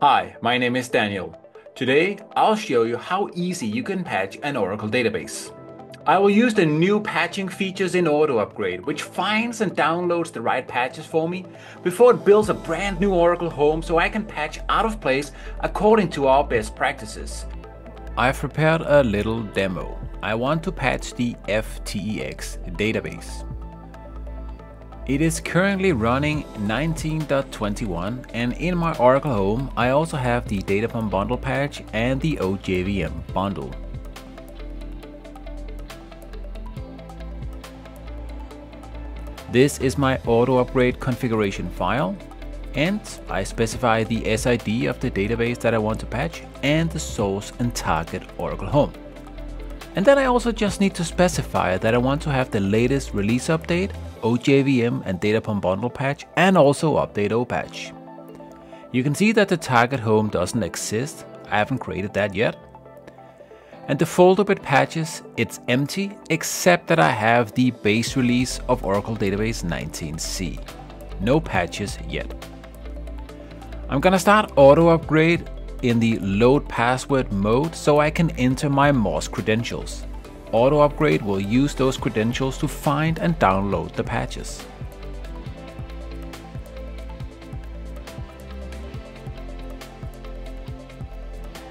Hi, my name is Daniel. Today, I'll show you how easy you can patch an Oracle database. I will use the new patching features in Auto Upgrade, which finds and downloads the right patches for me before it builds a brand new Oracle home so I can patch out of place according to our best practices. I've prepared a little demo. I want to patch the FTEX database. It is currently running 19.21 and in my Oracle Home I also have the Datapump bundle patch and the OJVM bundle. This is my auto upgrade configuration file and I specify the SID of the database that I want to patch and the source and target Oracle Home. And then I also just need to specify that I want to have the latest release update OJVM and Datapump bundle patch and also update OPatch. You can see that the target home doesn't exist, I haven't created that yet. And the folder with patches, it's empty except that I have the base release of Oracle Database 19c. No patches yet. I'm gonna start auto upgrade in the load password mode so I can enter my MOS credentials. Auto Upgrade will use those credentials to find and download the patches.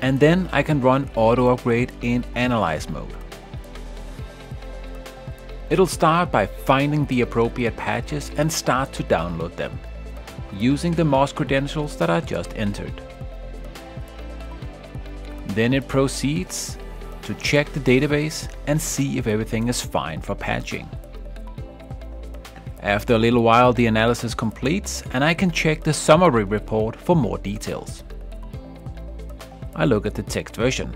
And then I can run Auto Upgrade in Analyze mode. It'll start by finding the appropriate patches and start to download them, using the MOS credentials that I just entered. Then it proceeds to check the database and see if everything is fine for patching. After a little while the analysis completes and I can check the summary report for more details. I look at the text version.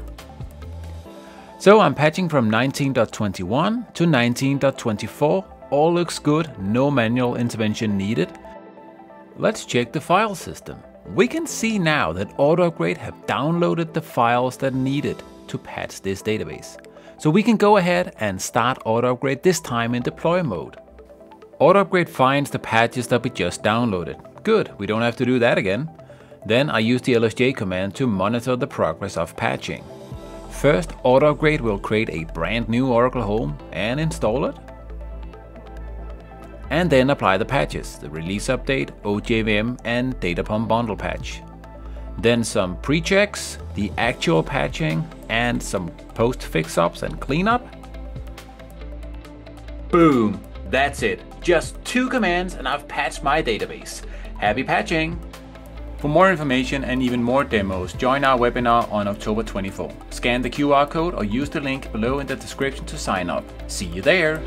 So I'm patching from 19.21 to 19.24, all looks good, no manual intervention needed. Let's check the file system. We can see now that AutoUpgrade have downloaded the files that needed to patch this database. So we can go ahead and start auto upgrade this time in deploy mode. Auto upgrade finds the patches that we just downloaded. Good, we don't have to do that again. Then I use the lsj command to monitor the progress of patching. First, auto upgrade will create a brand new Oracle home and install it. And then apply the patches, the release update, OJVM and Datapump bundle patch then some pre-checks, the actual patching, and some post-fix ups and cleanup. Boom, that's it. Just two commands and I've patched my database. Happy patching! For more information and even more demos, join our webinar on October 24. Scan the QR code or use the link below in the description to sign up. See you there!